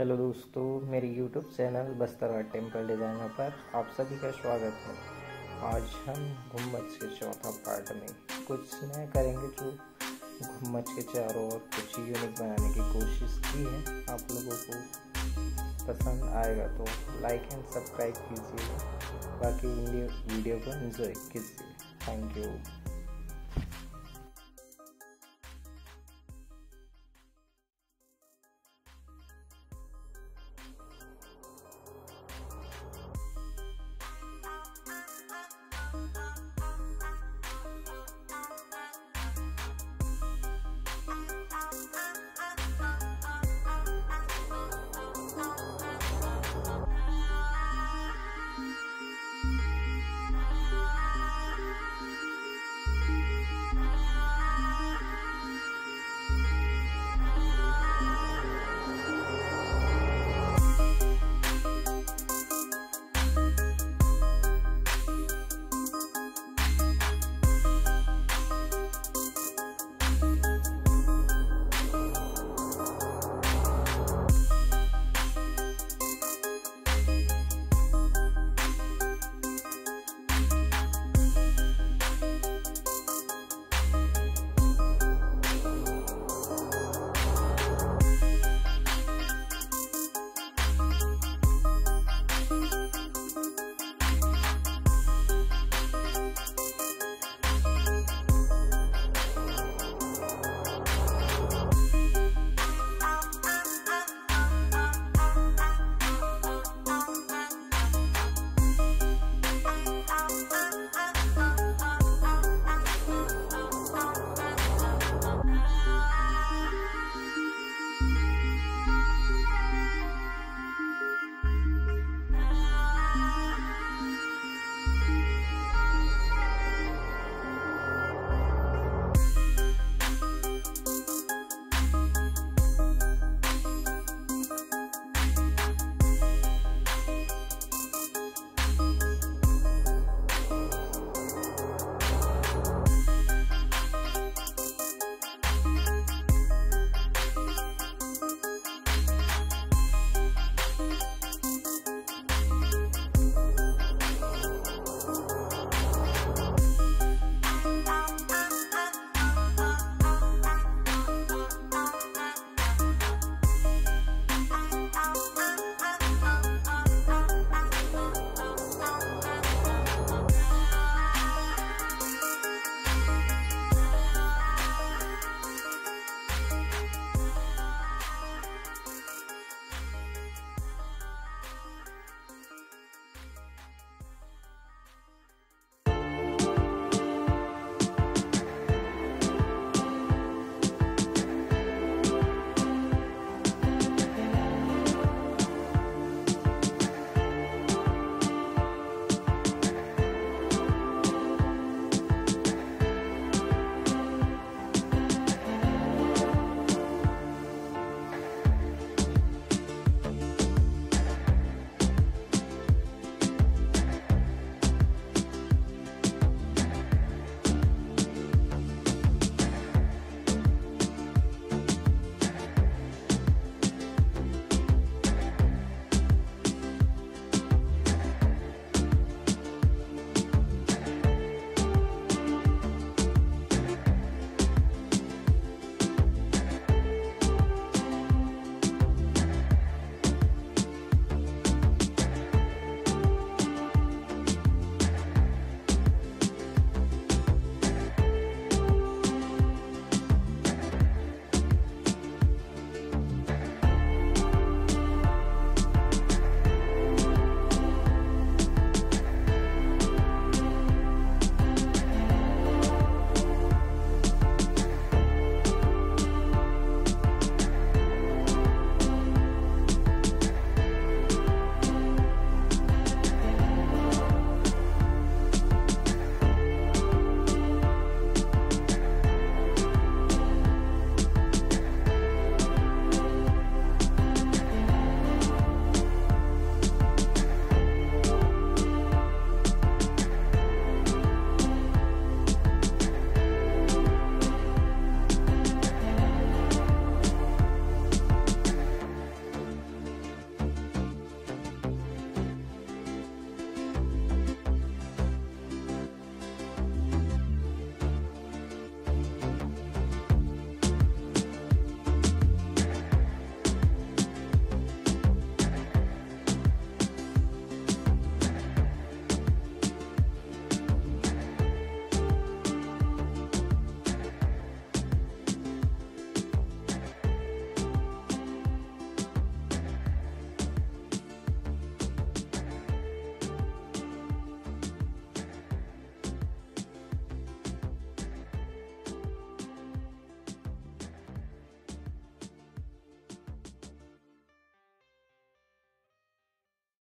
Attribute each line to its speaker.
Speaker 1: Hello दोस्तों, मेरे YouTube channel बस्तरवा टेंपल डिज़ाइनर पर आप सभी का स्वागत है। आज हम घुम्मच के चौथा पार्ट में कुछ नया करेंगे जो घुम्मच के चारों ओर कुछ यूनिक बनाने की कोशिश की है। आप लोगों को पसंद आएगा तो लाइक एंड सब्सक्राइब कीजिए। बाकी वीडियो को एंजॉय कीजिए। Thank you